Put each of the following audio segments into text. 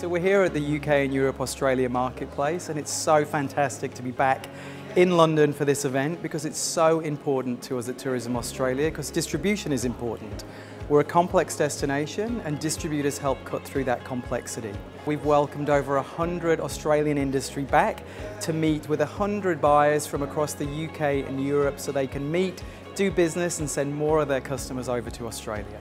So we're here at the UK and Europe Australia Marketplace and it's so fantastic to be back in London for this event because it's so important to us at Tourism Australia because distribution is important. We're a complex destination and distributors help cut through that complexity. We've welcomed over 100 Australian industry back to meet with 100 buyers from across the UK and Europe so they can meet, do business and send more of their customers over to Australia.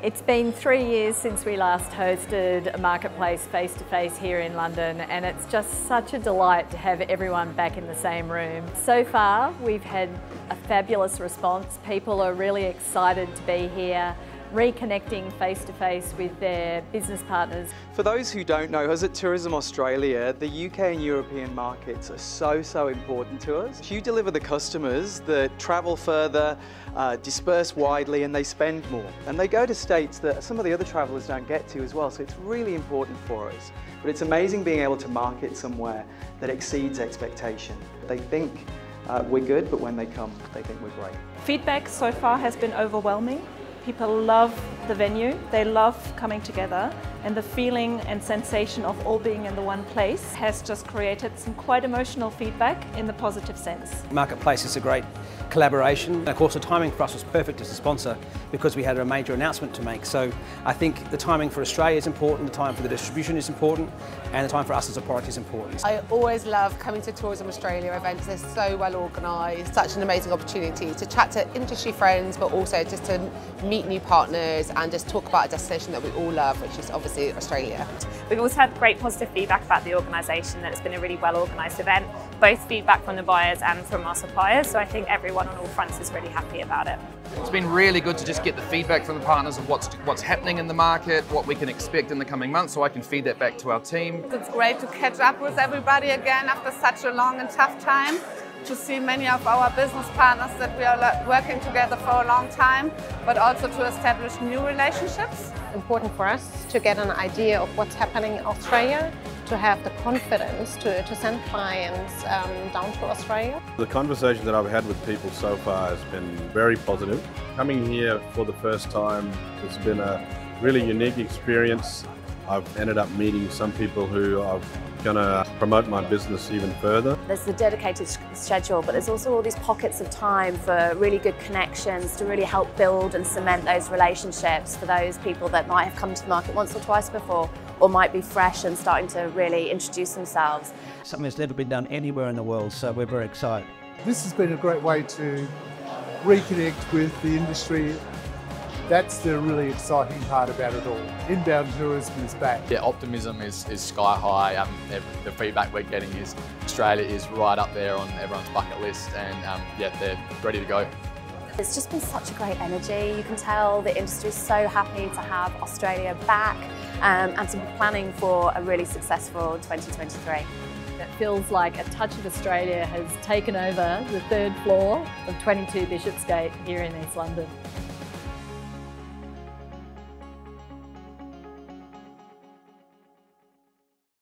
It's been three years since we last hosted a marketplace face-to-face -face here in London and it's just such a delight to have everyone back in the same room. So far we've had a fabulous response. People are really excited to be here reconnecting face to face with their business partners. For those who don't know, us at Tourism Australia, the UK and European markets are so, so important to us. You deliver the customers that travel further, uh, disperse widely and they spend more. And they go to states that some of the other travellers don't get to as well, so it's really important for us. But it's amazing being able to market somewhere that exceeds expectation. They think uh, we're good, but when they come, they think we're great. Feedback so far has been overwhelming. People love the venue, they love coming together and the feeling and sensation of all being in the one place has just created some quite emotional feedback in the positive sense. Marketplace is a great collaboration. And of course the timing for us was perfect as a sponsor because we had a major announcement to make. So I think the timing for Australia is important, the time for the distribution is important and the time for us as a product is important. I always love coming to Tourism Australia events. They're so well organised, such an amazing opportunity to chat to industry friends but also just to meet new partners and just talk about a destination that we all love which is obviously Australia. We've also had great positive feedback about the organisation that it's been a really well organised event, both feedback from the buyers and from our suppliers so I think everyone everyone on all fronts is really happy about it. It's been really good to just get the feedback from the partners of what's what's happening in the market, what we can expect in the coming months, so I can feed that back to our team. It's great to catch up with everybody again after such a long and tough time to see many of our business partners that we are working together for a long time, but also to establish new relationships. Important for us to get an idea of what's happening in Australia to have the confidence to, to send clients um, down to Australia. The conversation that I've had with people so far has been very positive. Coming here for the first time has been a really unique experience. I've ended up meeting some people who I've going to promote my business even further. There's the dedicated schedule, but there's also all these pockets of time for really good connections to really help build and cement those relationships for those people that might have come to the market once or twice before or might be fresh and starting to really introduce themselves. Something that's never been done anywhere in the world, so we're very excited. This has been a great way to reconnect with the industry that's the really exciting part about it all. Inbound tourism is back. Yeah, optimism is, is sky high. Um, the feedback we're getting is Australia is right up there on everyone's bucket list and um, yeah, they're ready to go. It's just been such a great energy. You can tell the industry is so happy to have Australia back um, and to be planning for a really successful 2023. It feels like a touch of Australia has taken over the third floor of 22 Bishopsgate here in East London.